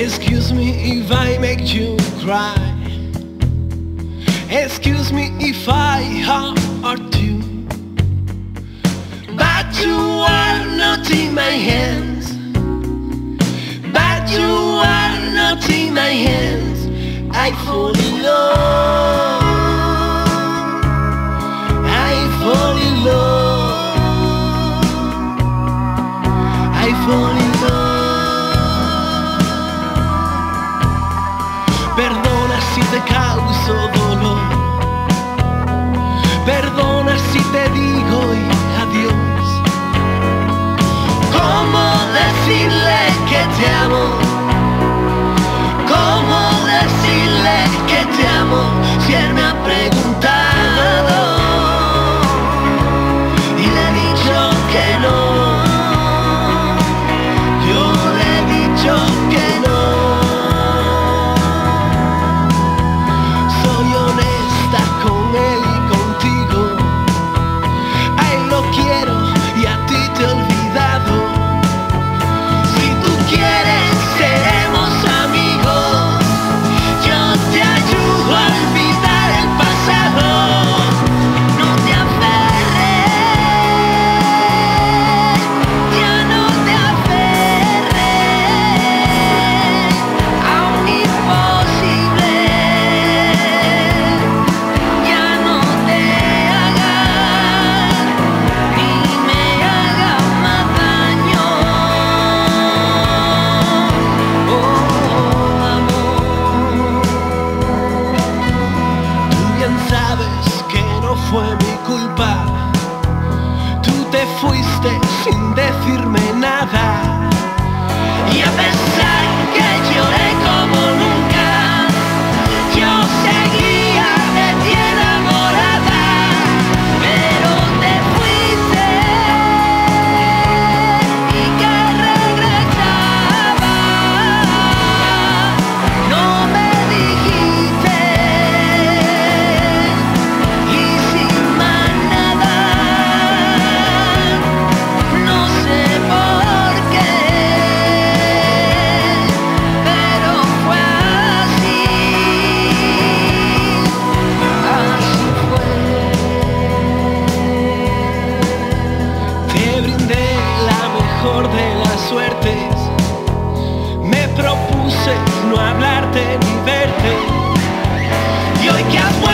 Excuse me if I make you cry. Excuse me if I hurt you. But you are not in my hands. But you are not in my hands. I fall in love. Te causo dolor. Perdona si te digo hoy adiós. ¿Cómo decirle que te amo? de firme verte, mi verte. Y hoy que has